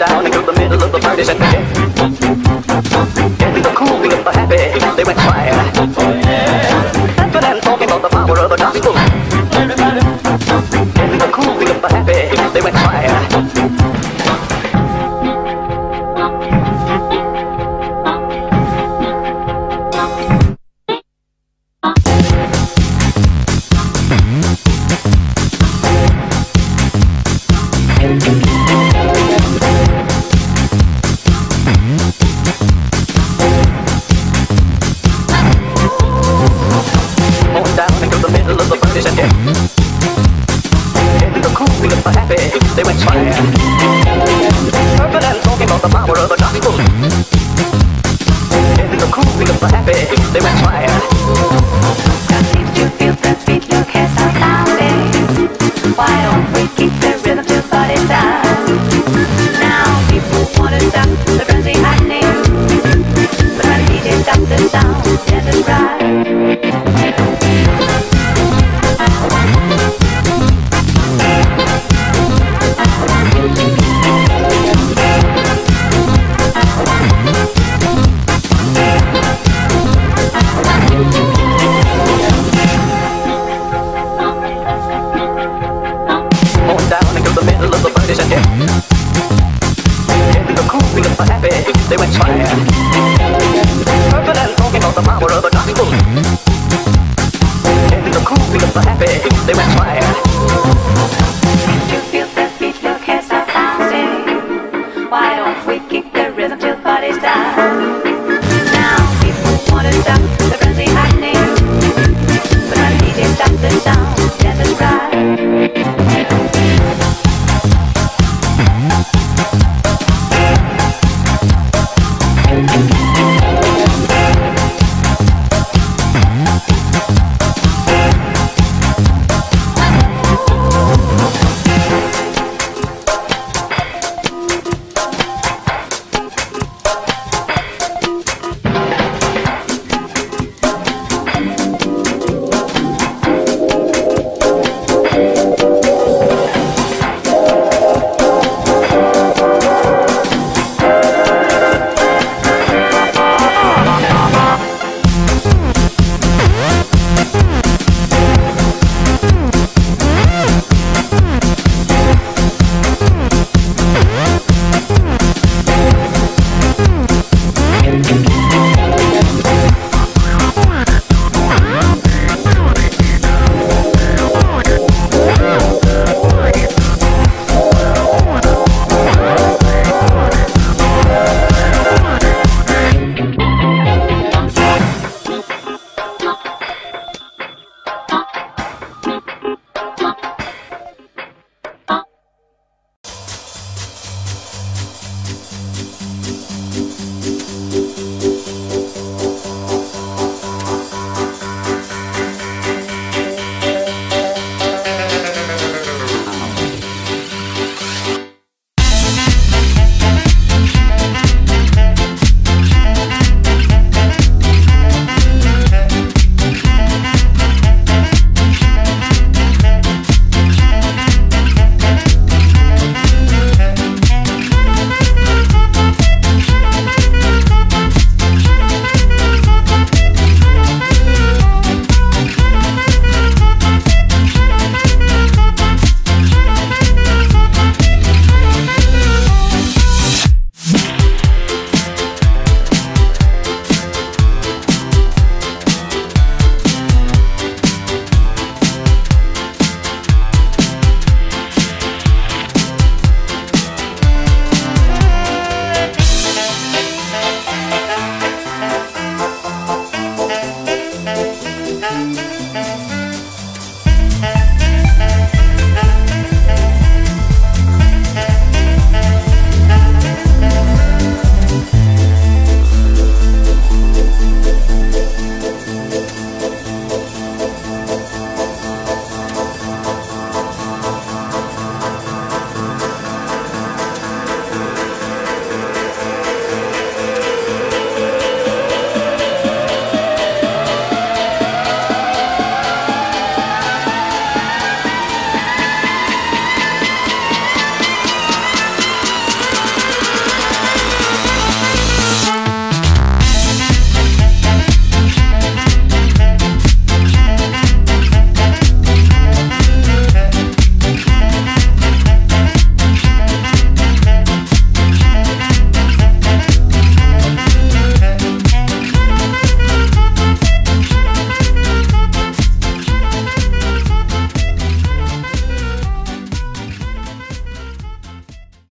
down into the middle of the party said, yeah. We were cool, we were happy, they went quiet. Laughing and talking about the power of the gospel. Everybody. We were cool, we were happy, they went quiet. Thank you. 걸어가자 so happy, they went flying.